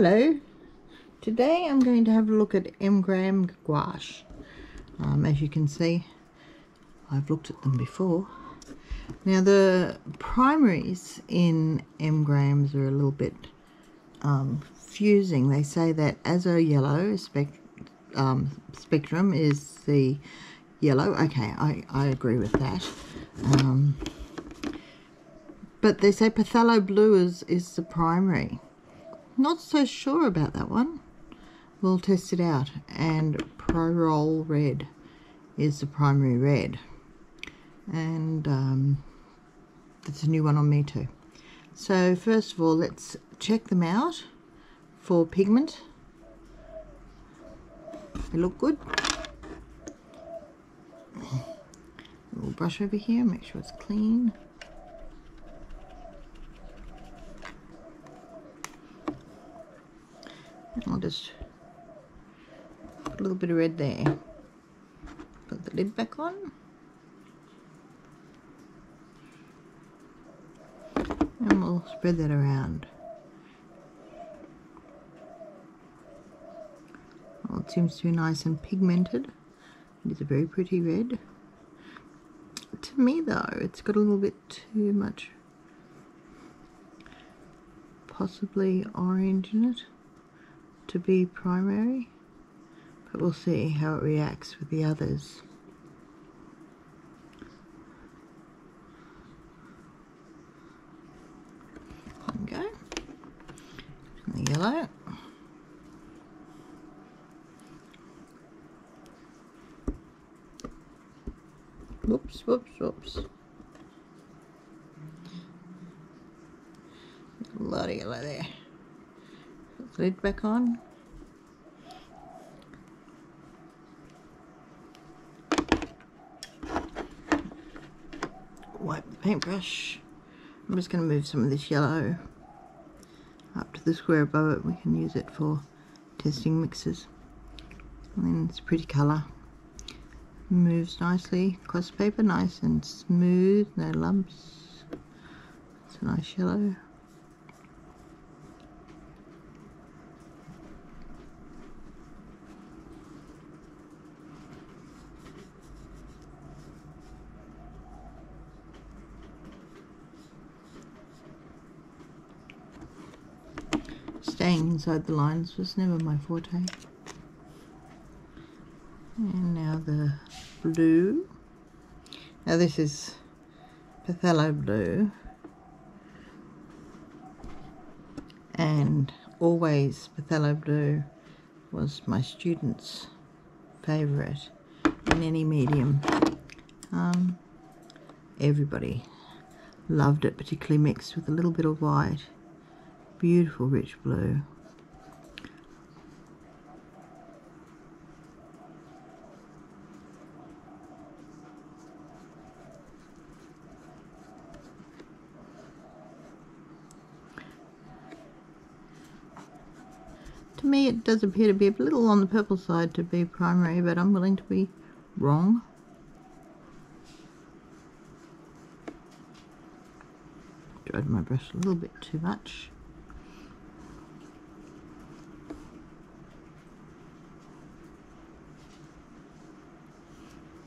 Hello. Today I'm going to have a look at M. Graham gouache. Um, as you can see, I've looked at them before. Now the primaries in M. Graham's are a little bit um, fusing. They say that Azo Yellow um, Spectrum is the yellow. Okay, I, I agree with that. Um, but they say Phthalo Blue is, is the primary. Not so sure about that one. We'll test it out. And Pyrrole Red is the primary red. And um, that's a new one on me too. So first of all, let's check them out for pigment. They look good. We'll brush over here, make sure it's clean. I'll just put a little bit of red there. Put the lid back on. And we'll spread that around. Well, it seems to be nice and pigmented. It is a very pretty red. To me though, it's got a little bit too much possibly orange in it to be primary, but we'll see how it reacts with the others. We go. The yellow. Whoops, whoops, whoops. A lot of yellow there lid back on. Wipe the paintbrush. I'm just going to move some of this yellow up to the square above it. We can use it for testing mixes. And then it's a pretty colour. Moves nicely across paper, nice and smooth, no lumps. It's a nice yellow. Inside the lines was never my forte. And now the blue. Now this is Phthalo Blue. And always Phthalo Blue was my students' favourite in any medium. Um, everybody loved it, particularly mixed with a little bit of white beautiful rich blue. Me it does appear to be a little on the purple side to be primary, but I'm willing to be wrong. Dried my brush a little bit too much.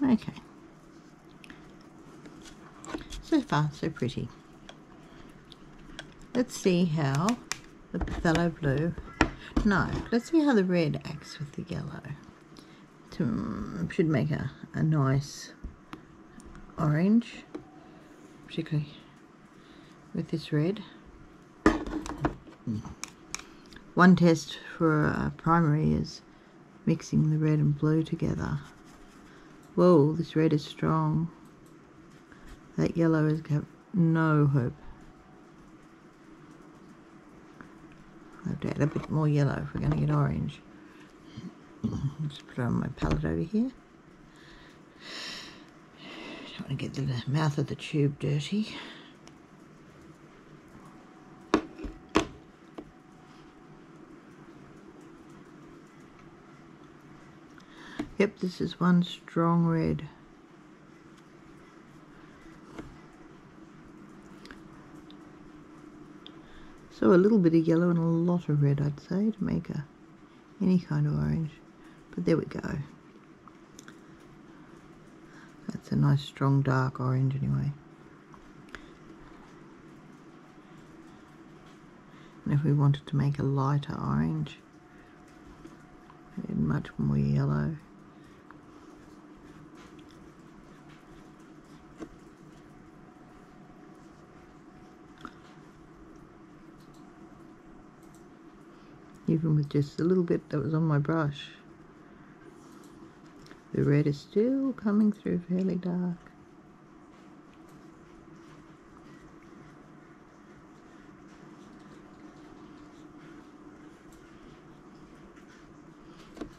Okay. So far, so pretty. Let's see how the phthalo blue, no, let's see how the red acts with the yellow. To, mm, should make a, a nice orange, particularly with this red. One test for a primary is mixing the red and blue together. Whoa, this red is strong. That yellow has got no hope. I have to add a bit more yellow if we're going to get orange. Just put on my palette over here. Don't want to get the mouth of the tube dirty. Yep, this is one strong red. So a little bit of yellow and a lot of red, I'd say, to make a any kind of orange. But there we go. That's a nice strong dark orange anyway. And if we wanted to make a lighter orange, much more yellow. Even with just a little bit that was on my brush. The red is still coming through fairly dark.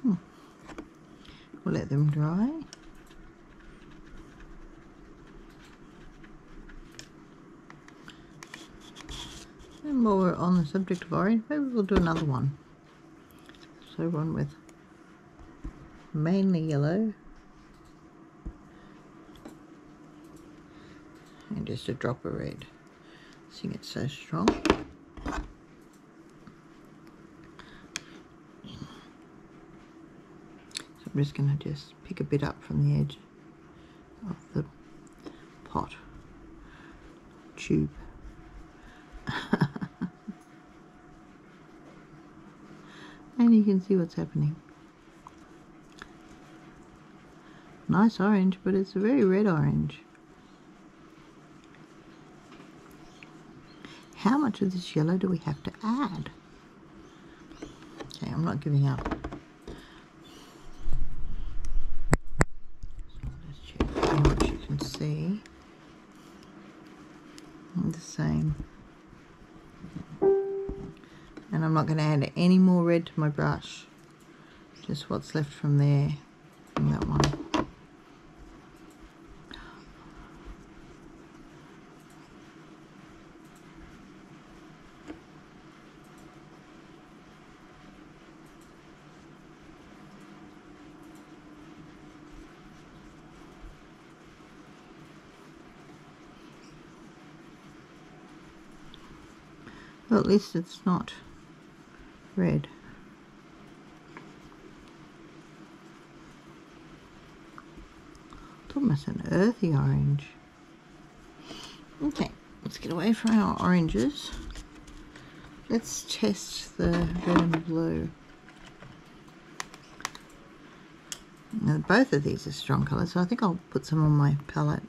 Hmm. We'll let them dry. And while we're on the subject of orange, maybe we'll do another one. So one with mainly yellow. And just a drop of red. Seeing it's so strong. So I'm just going to just pick a bit up from the edge of the pot. Tube and you can see what's happening Nice orange, but it's a very red orange. How much of this yellow do we have to add? Okay, I'm not giving up. So let's check how much you can see. The same. I'm not going to add any more red to my brush. Just what's left from there, from that one. Well, at least it's not red. It's almost an earthy orange. Okay, let's get away from our oranges. Let's test the red and blue. Now, both of these are strong colours, so I think I'll put some on my palette.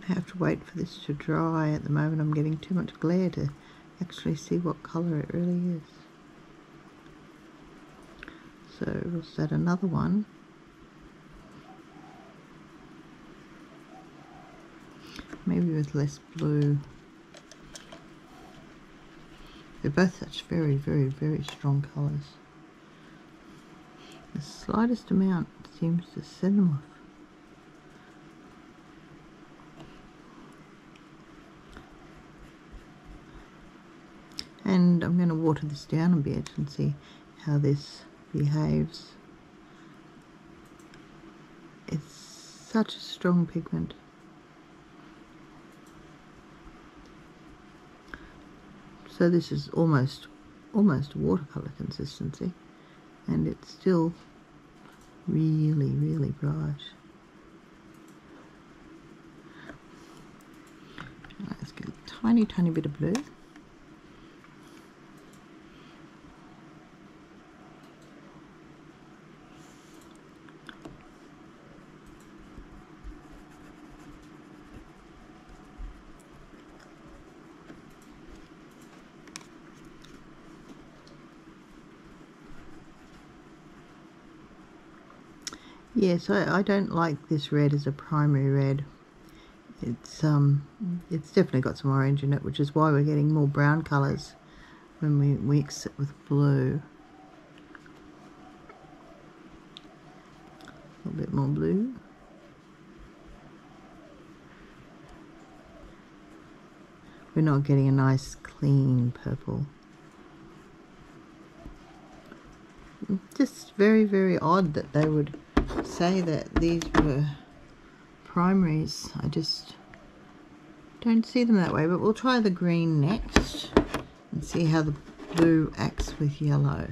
Gonna have to wait for this to dry. At the moment I'm getting too much glare to actually see what colour it really is. So we'll set another one. Maybe with less blue. They're both such very, very, very strong colours. The slightest amount seems to set them off. And I'm going to water this down a bit and see how this behaves. It's such a strong pigment. So this is almost almost watercolor consistency and it's still really really bright. Let's get a tiny tiny bit of blue. Yes, I, I don't like this red as a primary red. It's um, it's definitely got some orange in it, which is why we're getting more brown colours when we mix it with blue. A little bit more blue. We're not getting a nice clean purple. Just very, very odd that they would say that these were primaries. I just don't see them that way, but we'll try the green next and see how the blue acts with yellow.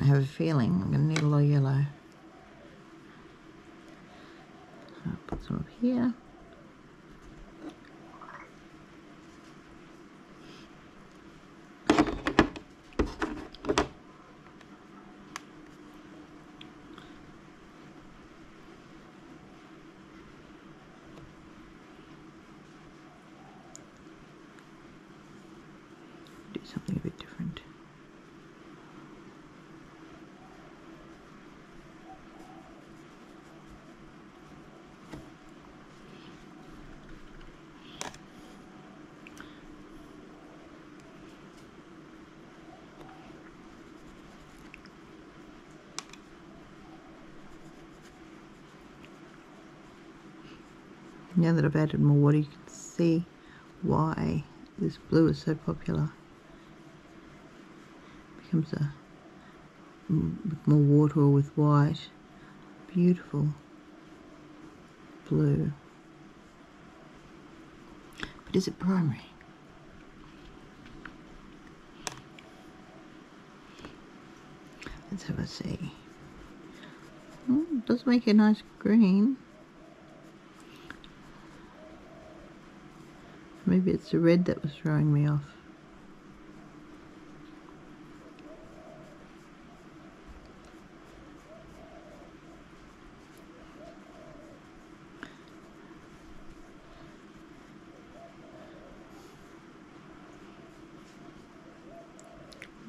I have a feeling I'm going to need a lot of yellow. I'll put some up here. something a bit different. Now that I've added more water, you can see? Why this blue is so popular? Becomes a with more water or with white. Beautiful blue. But is it primary? Let's have a see. Oh, it does make a nice green maybe it's the red that was throwing me off.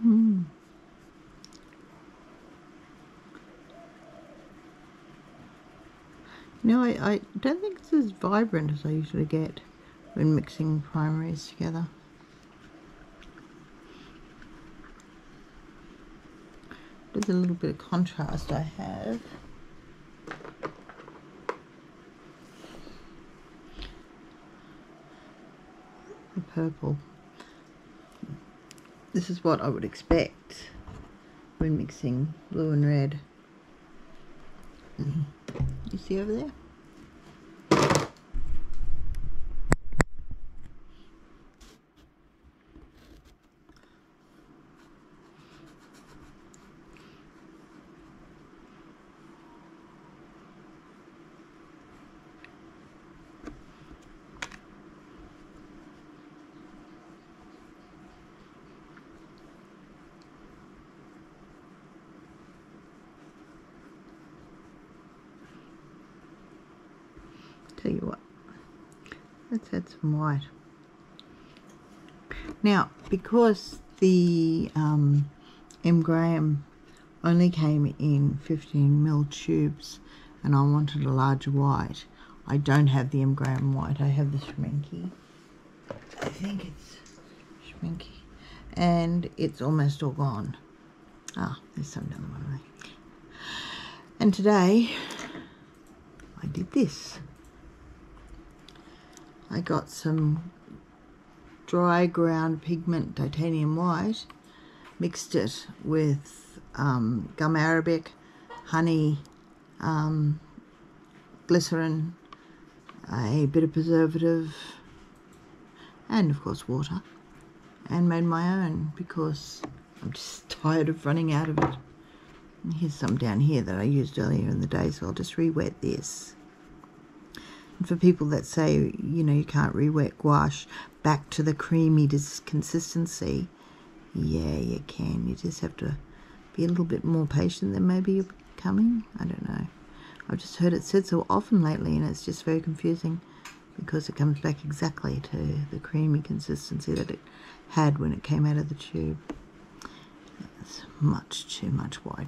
Hmm. No, I, I don't think it's as vibrant as I usually get when mixing primaries together. There's a little bit of contrast I have. The purple. This is what I would expect when mixing blue and red. Mm -hmm. You see over there? tell you what some white now because the um, M Graham only came in 15 mil tubes and I wanted a larger white I don't have the M Graham white I have the Schmincke I think it's Schmincke and it's almost all gone. Ah there's some down the bottom and today I did this I got some dry ground pigment titanium white, mixed it with um, gum arabic, honey, um, glycerin, a bit of preservative, and of course water, and made my own because I'm just tired of running out of it. And here's some down here that I used earlier in the day, so I'll just re-wet this for people that say, you know, you can't re-wet gouache back to the creamy consistency, yeah, you can. You just have to be a little bit more patient than maybe you're becoming. I don't know. I've just heard it said so often lately and it's just very confusing because it comes back exactly to the creamy consistency that it had when it came out of the tube. It's much too much white.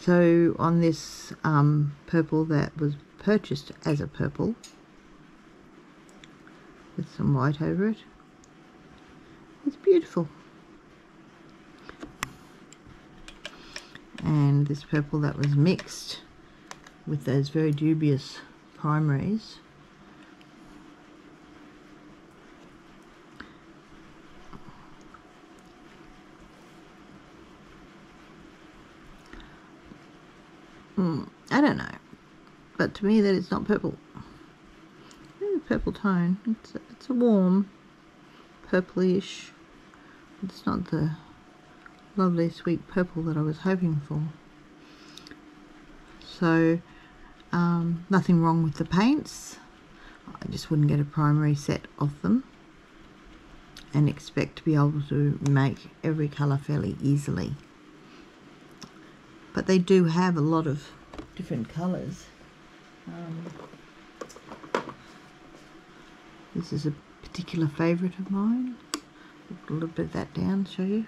So on this um, purple that was purchased as a purple with some white over it, it's beautiful. And this purple that was mixed with those very dubious primaries Mm, I don't know. But to me that is not purple. It's purple tone. It's a, it's a warm purplish. It's not the lovely sweet purple that I was hoping for. So um, nothing wrong with the paints. I just wouldn't get a primary set of them and expect to be able to make every colour fairly easily but they do have a lot of different colours. Um, this is a particular favourite of mine. Put a little bit of that down, show you.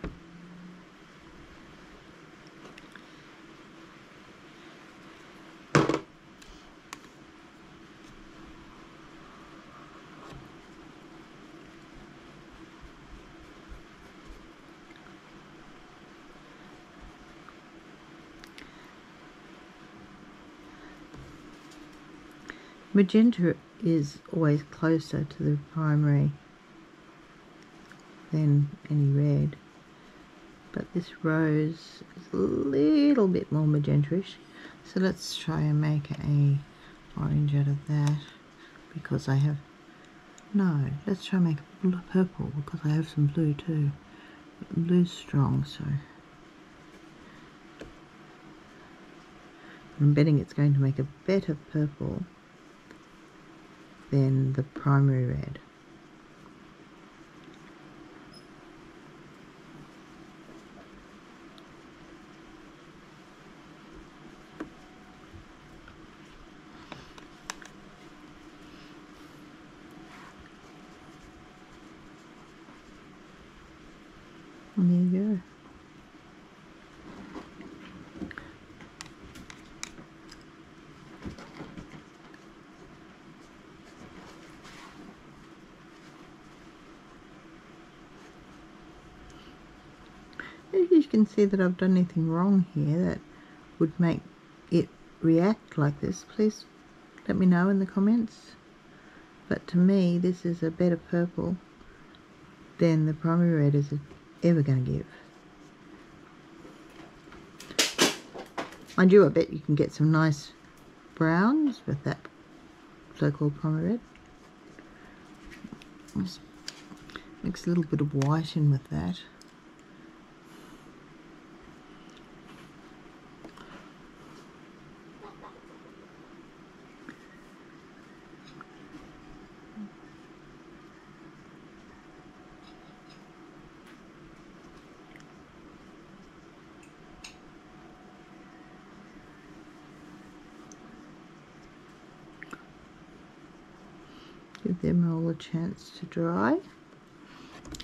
Magenta is always closer to the primary than any red but this rose is a little bit more magenta-ish. So let's try and make a orange out of that because I have no let's try and make a purple because I have some blue too. Blue's strong so. I'm betting it's going to make a better purple than the primary red. And there you go. If you can see that I've done anything wrong here that would make it react like this, please let me know in the comments. But to me, this is a better purple than the primary red is ever going to give. I do, I bet you can get some nice browns with that so-called primary red. Just mix a little bit of white in with that. Give them all a chance to dry.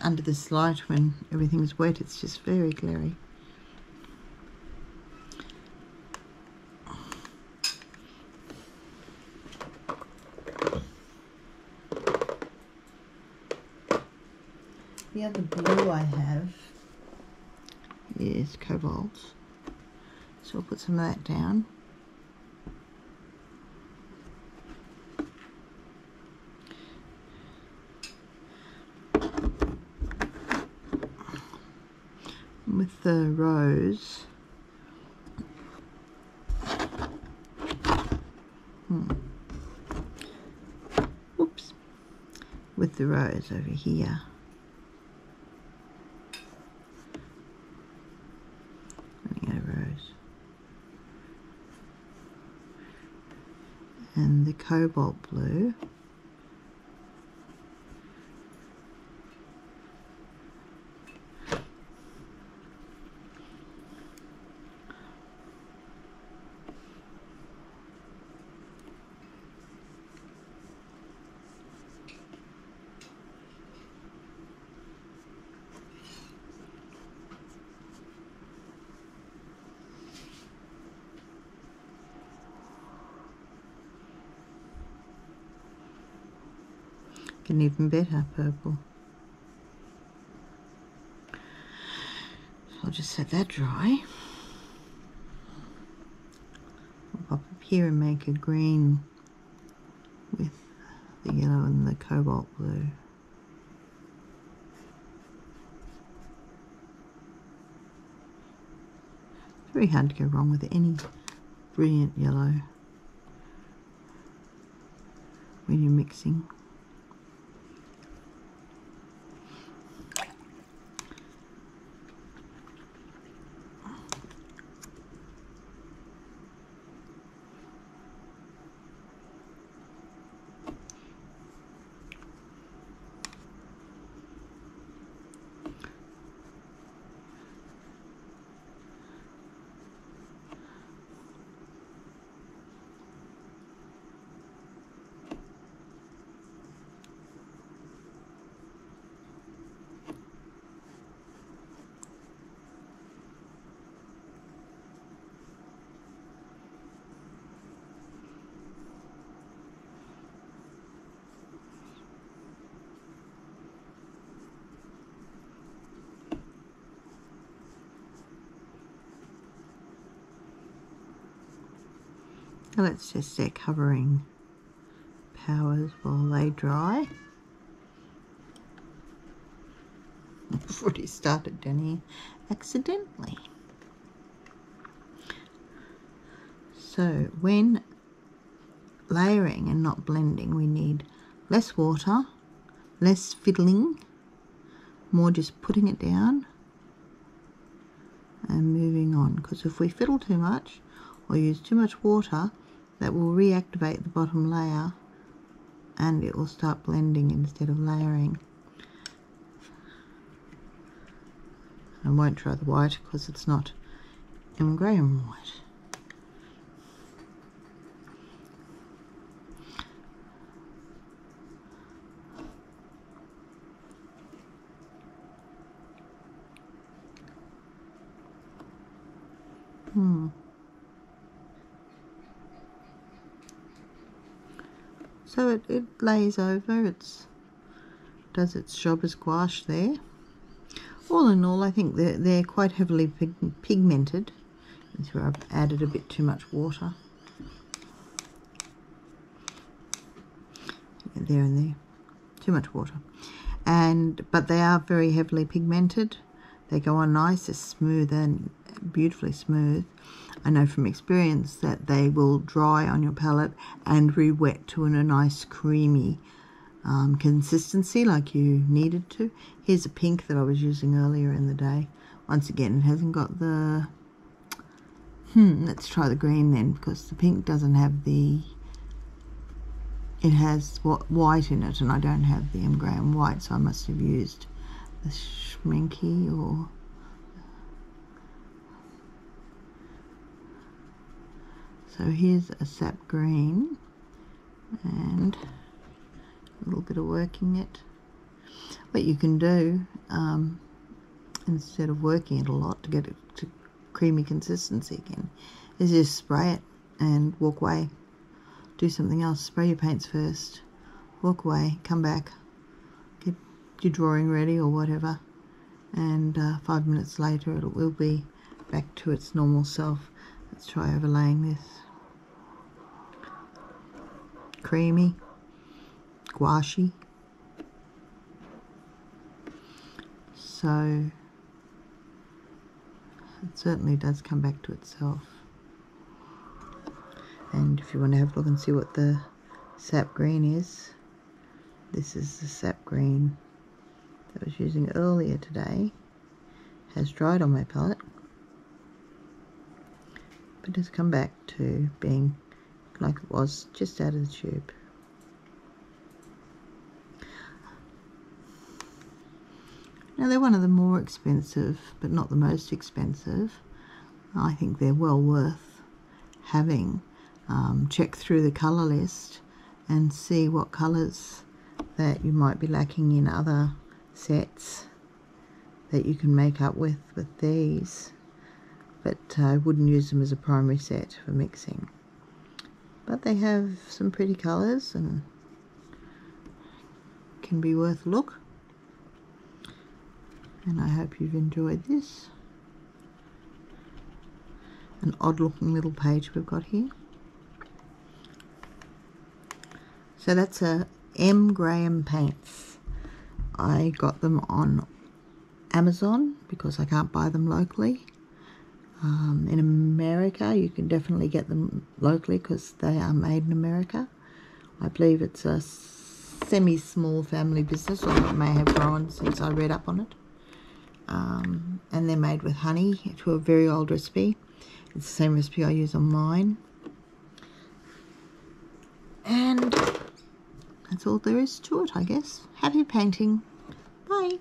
Under this light when everything's wet it's just very glary. The other blue I have is cobalt. So I'll put some of that down. with the rose. Hmm. Oops. With the rose over here. rose. And the cobalt blue. Even better purple. I'll just set that dry. I'll pop up here and make a green with the yellow and the cobalt blue. Very hard to go wrong with any brilliant yellow when you're mixing. Let's just set covering powers while they dry. I've already started down here accidentally. So when layering and not blending we need less water, less fiddling, more just putting it down and moving on because if we fiddle too much or use too much water that will reactivate the bottom layer and it will start blending instead of layering. I won't try the white because it's not M. Graham white. Hmm. So it, it lays over, it's does its job as gouache there. All in all, I think they're, they're quite heavily pig pigmented. That's where I've added a bit too much water. There and there. Too much water. And But they are very heavily pigmented. They go on nice, they're smooth and beautifully smooth. I know from experience that they will dry on your palette and re-wet to a nice creamy um, consistency like you needed to. Here's a pink that I was using earlier in the day. Once again, it hasn't got the... Hmm, let's try the green then because the pink doesn't have the... It has white in it and I don't have the M. White so I must have used the Schmincke or So here's a sap green and a little bit of working it. What you can do um, instead of working it a lot to get it to creamy consistency again is just spray it and walk away. Do something else. Spray your paints first. Walk away. Come back. Get your drawing ready or whatever. And uh, five minutes later it will be back to its normal self. Let's try overlaying this creamy, gouache. So it certainly does come back to itself. And if you want to have a look and see what the sap green is, this is the sap green that I was using earlier today. Has dried on my palette, but has come back to being like it was just out of the tube. Now they're one of the more expensive, but not the most expensive. I think they're well worth having. Um, check through the colour list and see what colours that you might be lacking in other sets that you can make up with with these but I wouldn't use them as a primary set for mixing but they have some pretty colours and can be worth a look. And I hope you've enjoyed this. An odd looking little page we've got here. So that's a M. Graham paints. I got them on Amazon because I can't buy them locally. Um, in America, you can definitely get them locally because they are made in America. I believe it's a semi-small family business, or it may have grown since I read up on it. Um, and they're made with honey to a very old recipe. It's the same recipe I use on mine. And that's all there is to it, I guess. Happy painting. Bye.